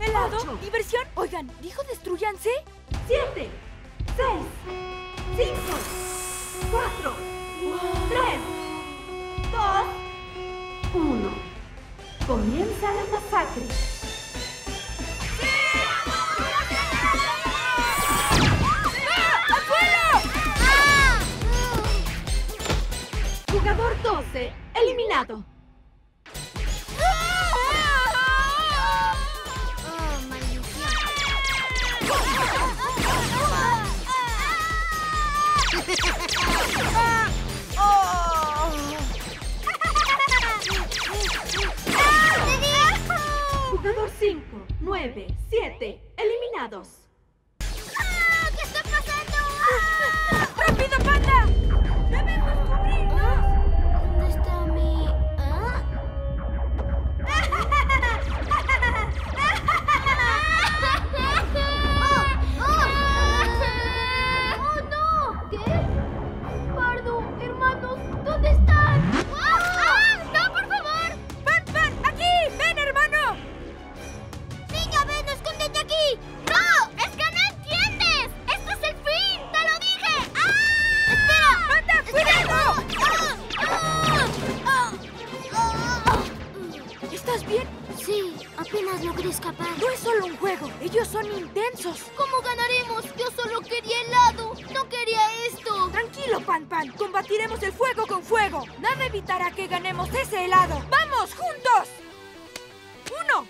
¿Helado? Ocho. ¿Diversión? Oigan, ¿dijo destruyanse? Siete, seis, cinco, cuatro, tres, dos, uno. Comienza la masacre. Jugador 12, eliminado. Jugador 5, 9, 7, eliminados. ¿Qué está pasando? ¡Rápido, panda! ¡Debemos ¿Estás bien? Sí, apenas logré escapar. No es solo un juego. Ellos son intensos. ¿Cómo ganaremos? Yo solo quería helado. No quería esto. Tranquilo, Pan Pan. Combatiremos el fuego con fuego. Nada evitará que ganemos ese helado. ¡Vamos, juntos! ¡Uno,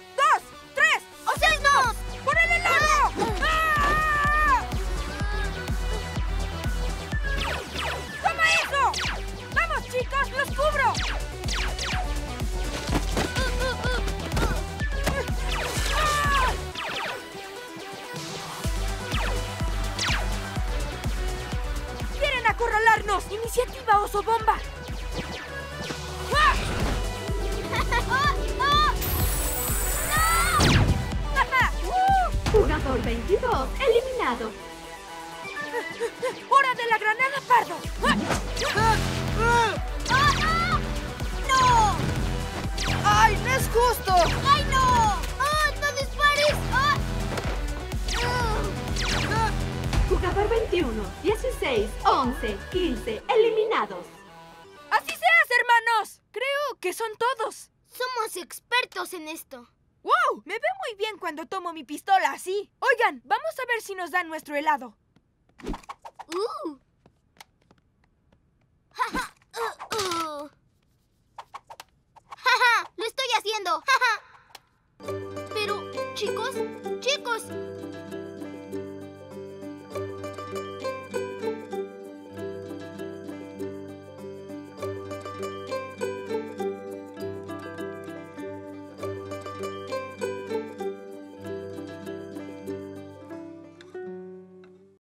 acorralarnos! ¡Iniciativa oso bomba! ¡Ah! ¡Uh! Jugador 22, eliminado. ¡Hora de la granada, pardo! ¡No! 16, 11, 15, eliminados. ¡Así se hace, hermanos! Creo que son todos. Somos expertos en esto. ¡Wow! Me veo muy bien cuando tomo mi pistola así. Oigan, vamos a ver si nos dan nuestro helado. Uh. Ja, ja, uh, uh. Ja, ja, lo estoy haciendo. Ja, ja. Pero, chicos, chicos,